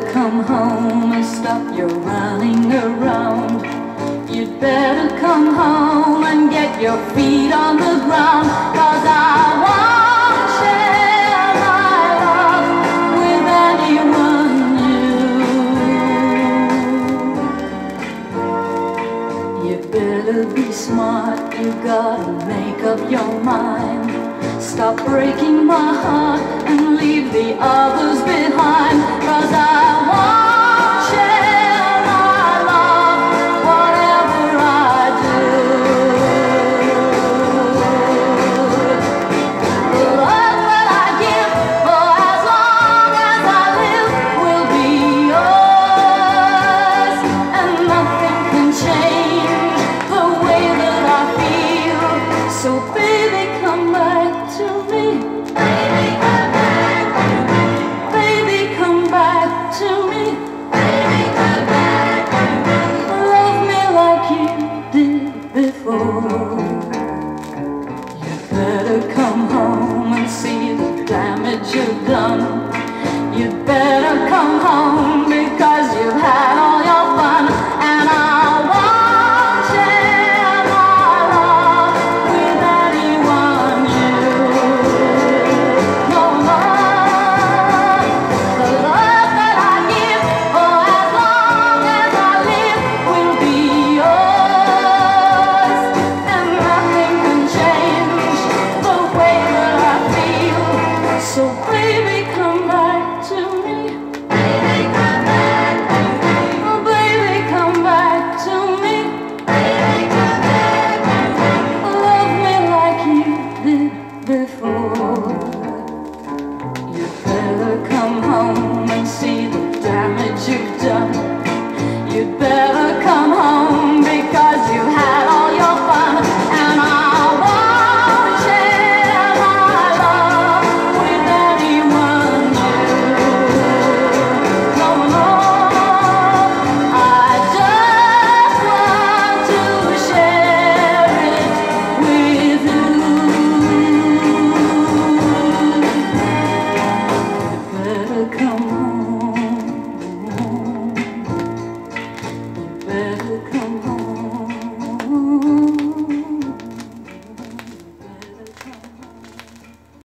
better come home and stop your running around. You'd better come home and get your feet on the ground, cause I want be smart, you gotta make up your mind. Stop breaking my heart and leave the others behind. Cause I won't So baby, come back to me. Baby, come back to me. Baby, come back to me. Baby, come back to me. Love me like you did before. You better come home and see the damage you've done. You better come